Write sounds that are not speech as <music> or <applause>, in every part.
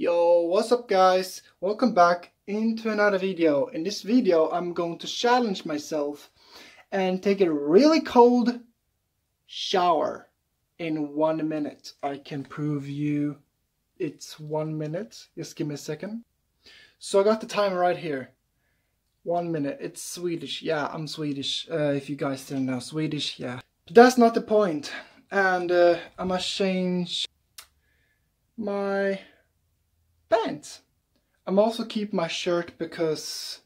Yo, what's up guys? Welcome back into another video. In this video I'm going to challenge myself and take a really cold shower in one minute. I can prove you it's one minute. Just give me a second. So I got the timer right here. One minute. It's Swedish. Yeah, I'm Swedish. Uh, if you guys didn't know Swedish, yeah. But that's not the point. And uh, I must change my pants. I'm also keep my shirt because,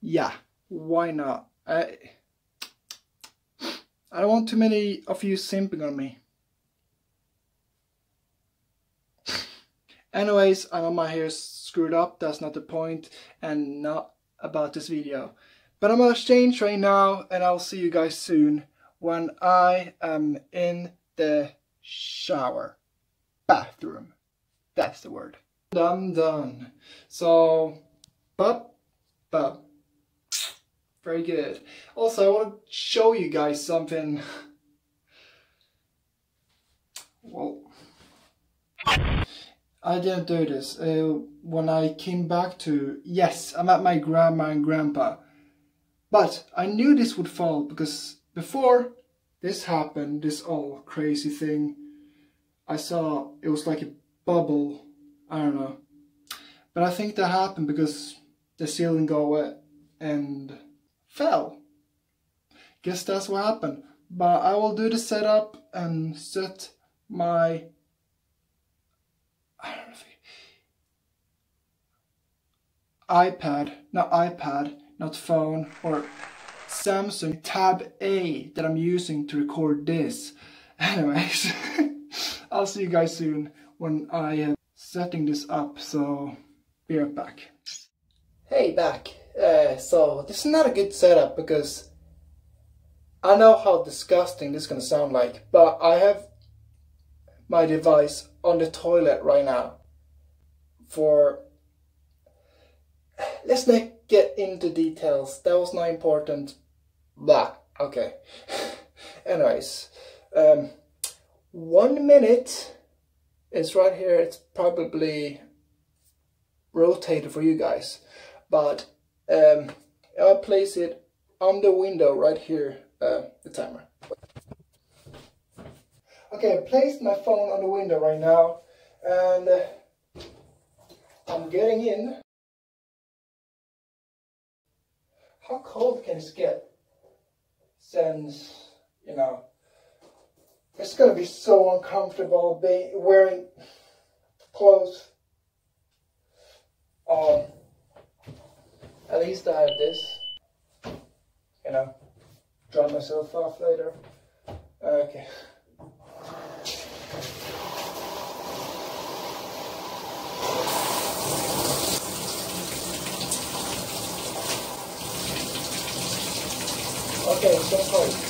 yeah, why not? I, I don't want too many of you simping on me. Anyways, I know my hair screwed up, that's not the point, and not about this video. But I'm gonna change right now, and I'll see you guys soon when I am in the shower. Bathroom. That's the word. I'm done. So, but, but, very good. Also, I want to show you guys something. Well, I didn't do this. Uh, when I came back to, yes, I'm at my grandma and grandpa. But I knew this would fall because before this happened, this all crazy thing, I saw it was like a bubble. I don't know. But I think that happened because the ceiling got wet and fell. Guess that's what happened. But I will do the setup and set my I don't know iPad, not iPad, not phone or Samsung Tab A that I'm using to record this. <laughs> Anyways, <laughs> I'll see you guys soon when I am setting this up, so be right back. Hey, back. Uh, so, this is not a good setup because I know how disgusting this is going to sound like, but I have my device on the toilet right now for let's not get into details. That was not important. Blah. Okay. <laughs> Anyways um, one minute is right here it's probably rotated for you guys but um, I'll place it on the window right here uh, the timer Okay, I placed my phone on the window right now and I'm getting in. How cold can it get? Since, you know, it's gonna be so uncomfortable be wearing clothes. Um, at least I have this, you know, dry myself off later. Okay. Okay, so.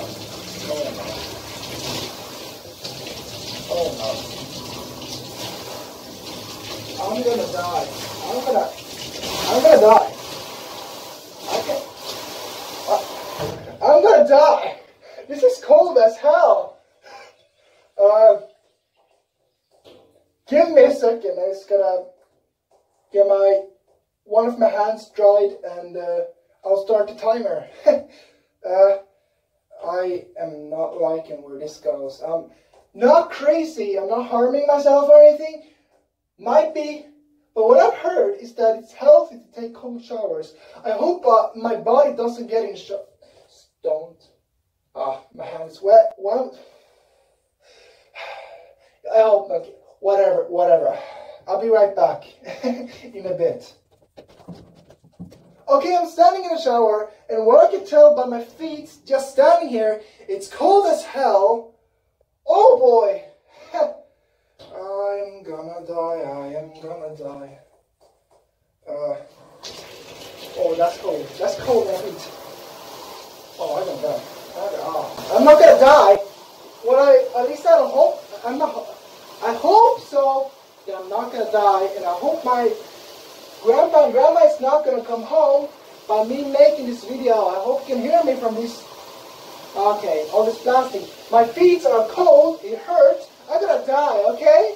Oh no. Oh no. I'm gonna die. I'm gonna, I'm gonna die. Okay. I'm gonna die. This is cold as hell. Uh, give me a second. I'm just gonna get my one of my hands dried and. Uh, I'll start the timer. <laughs> uh, I am not liking where this goes. I'm not crazy. I'm not harming myself or anything. Might be. But what I've heard is that it's healthy to take cold showers. I hope uh, my body doesn't get in shock. Don't. Ah, my hand's wet. What? <sighs> I hope not. Whatever, whatever. I'll be right back <laughs> in a bit. Okay, I'm standing in the shower, and what I can tell by my feet just standing here, it's cold as hell. Oh boy! <laughs> I'm gonna die, I am gonna die. Uh, oh, that's cold. That's cold, my feet. Oh, I'm gonna die. Ah. I'm not gonna die. What I, at least I don't hope, I'm not, I hope so that I'm not gonna die, and I hope my Grandpa and Grandma is not going to come home by me making this video. I hope you can hear me from this. Okay, all this plastic. My feet are cold. It hurts. I'm going to die. okay?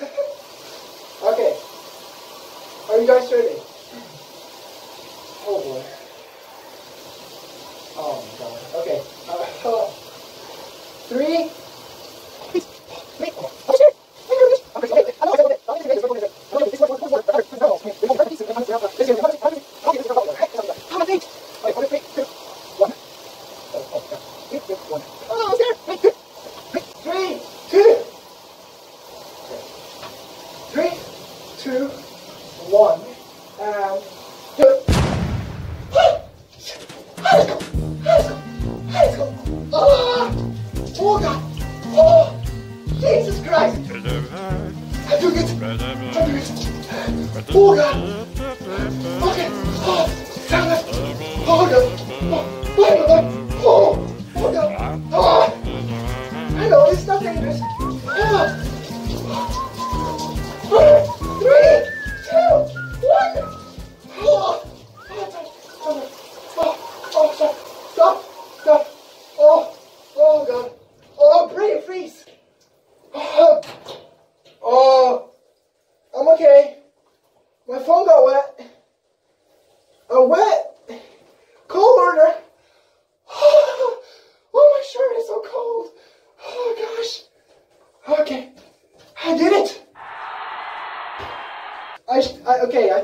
<laughs> okay. Are you guys ready? Oh boy. Oh my god. Okay! Oh! Damn it!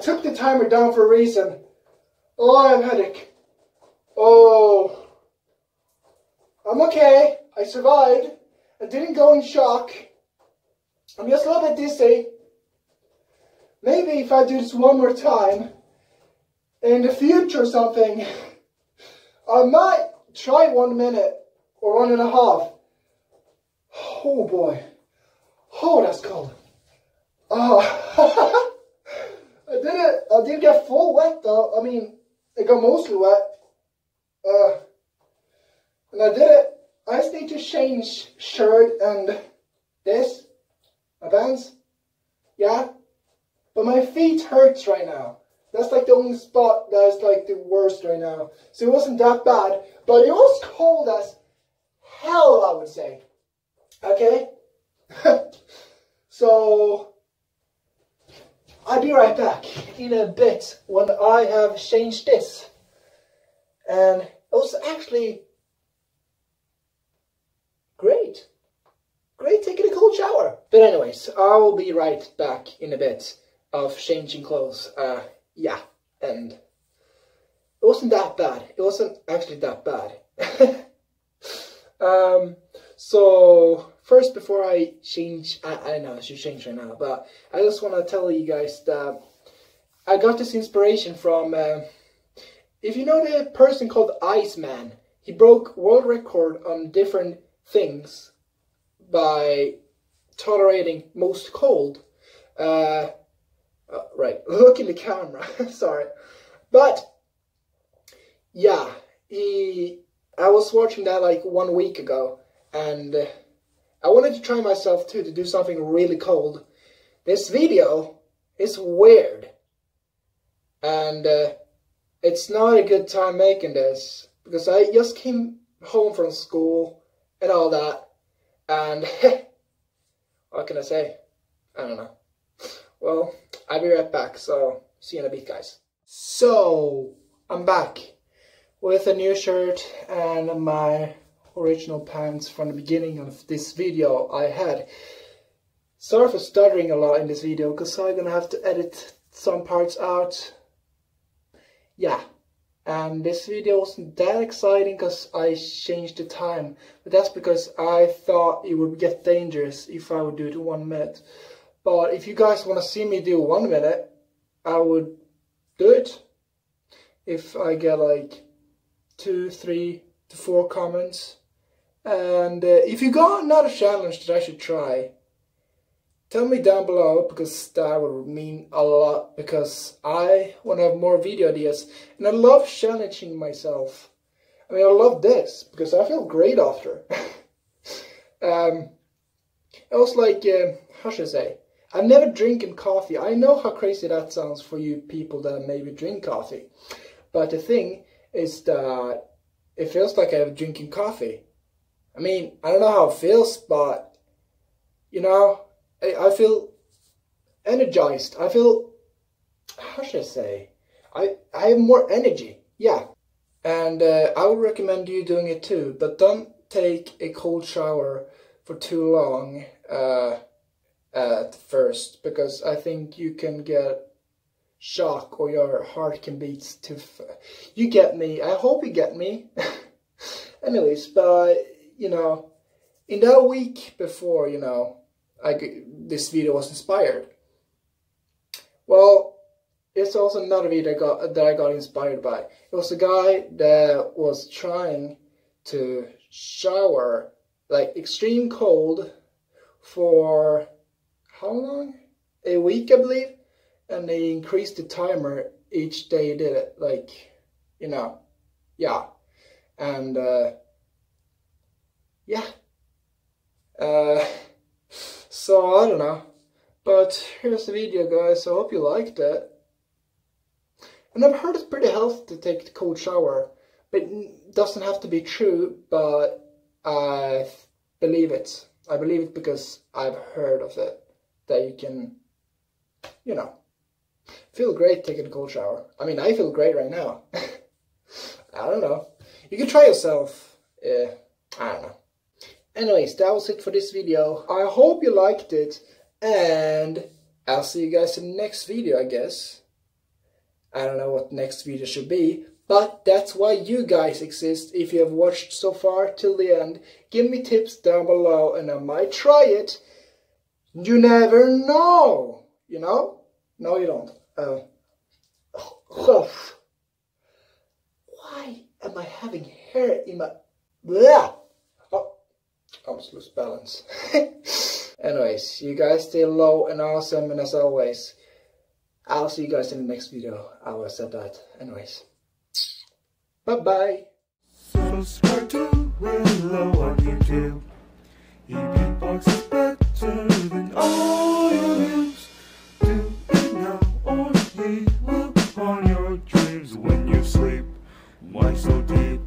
Took the timer down for a reason. Oh, I have a headache. Oh. I'm okay. I survived. I didn't go in shock. I'm just a little bit dizzy. Maybe if I do this one more time in the future or something, I might try one minute or one and a half. Oh boy. Oh, that's cold. Oh. I didn't, get full wet though. I mean, it got mostly wet. Uh, and I did it. I just need to change shirt and this, my pants. Yeah. But my feet hurts right now. That's like the only spot that's like the worst right now. So it wasn't that bad, but it was cold as hell, I would say. Okay? <laughs> so, I'll be right back in a bit when I have changed this. And it was actually great. Great taking a cold shower. But anyways, I will be right back in a bit of changing clothes. Uh, yeah, and it wasn't that bad. It wasn't actually that bad. <laughs> um, so first, before I change, I, I know I should change right now, but I just want to tell you guys that I got this inspiration from. Uh, if you know the person called Iceman, he broke world record on different things by tolerating most cold. Uh, uh, right, <laughs> look in the camera. <laughs> Sorry, but yeah, he. I was watching that like one week ago, and uh, I wanted to try myself too to do something really cold. This video is weird, and uh, it's not a good time making this because I just came home from school and all that, and <laughs> what can I say? I don't know. Well, I'll be right back, so see you in a bit, guys. So, I'm back with a new shirt and my original pants from the beginning of this video I had. Sorry for stuttering a lot in this video, because I'm gonna have to edit some parts out. Yeah, and this video wasn't that exciting because I changed the time, but that's because I thought it would get dangerous if I would do it one minute. But if you guys want to see me do one minute, I would do it. If I get like two, three to four comments. And uh, if you got another challenge that I should try, tell me down below because that would mean a lot because I want to have more video ideas and I love challenging myself. I mean, I love this because I feel great after. <laughs> um, was like, uh, how should I say? I've never drinking coffee. I know how crazy that sounds for you people that maybe drink coffee. But the thing is that it feels like I'm drinking coffee. I mean, I don't know how it feels, but you know, I, I feel energized. I feel, how should I say? I, I have more energy. Yeah. And uh, I would recommend you doing it too, but don't take a cold shower for too long uh, at first because I think you can get shock or your heart can beat too you get me I hope you get me <laughs> anyways but you know in that week before you know I this video was inspired well it's also another video got, that I got inspired by it was a guy that was trying to shower like extreme cold for how long? A week, I believe. And they increased the timer each day he did it. Like, you know, yeah. And, uh, yeah. Uh, so, I don't know. But here's the video, guys. I hope you liked it. And I've heard it's pretty healthy to take a cold shower. It doesn't have to be true, but I believe it. I believe it because I've heard of it. That you can, you know, feel great taking a cold shower. I mean, I feel great right now. <laughs> I don't know. You can try yourself. Yeah, I don't know. Anyways, that was it for this video. I hope you liked it. And I'll see you guys in the next video, I guess. I don't know what next video should be. But that's why you guys exist. If you have watched so far till the end, give me tips down below and I might try it. You never know, you know? No, you don't. Uh, <sighs> why am I having hair in my... Blah! Lose balance. <laughs> Anyways, you guys stay low and awesome, and as always, I'll see you guys in the next video. I will said that. Anyways. Bye-bye. Subscribe to Wii Low on YouTube. Beatbox is better than all your views. Do it now or he will on your dreams when you sleep. Why so deep?